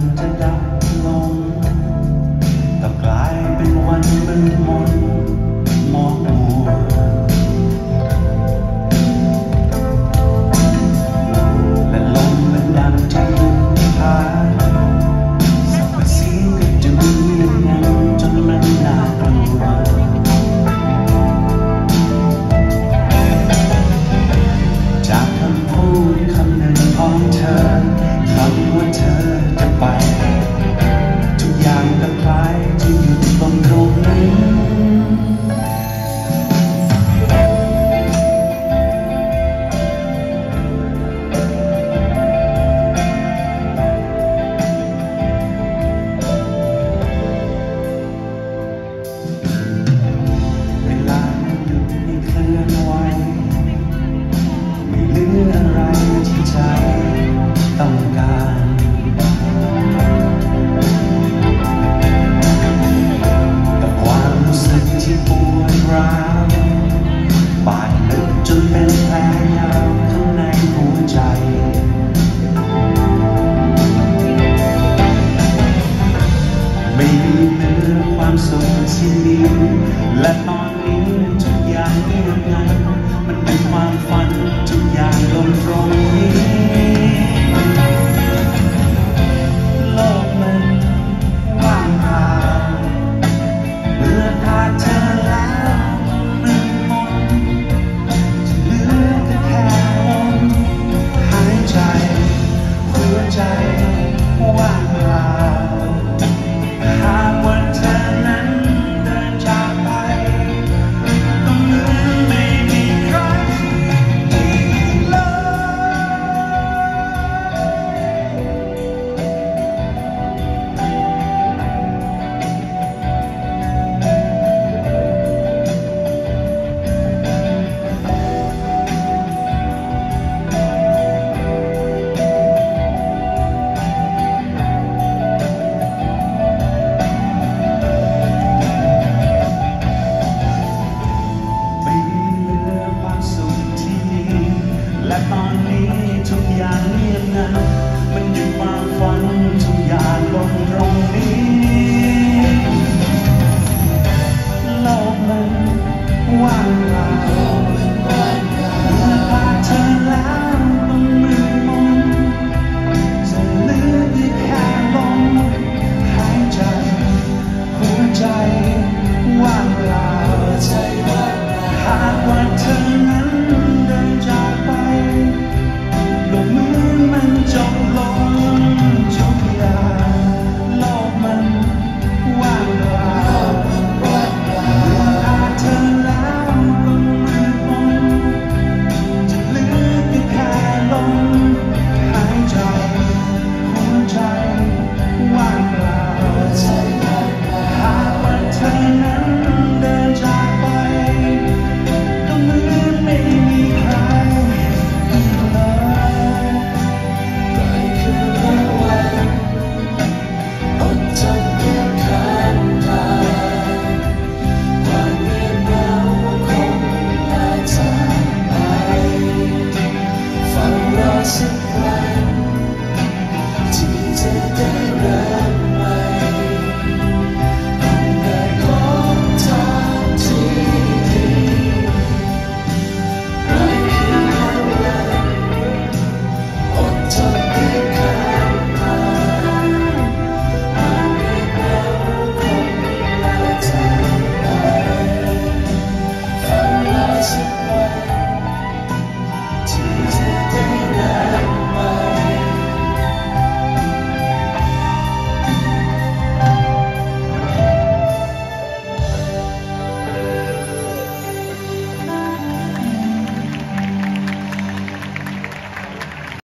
time to die. ฝันทุกอย่างลงตรง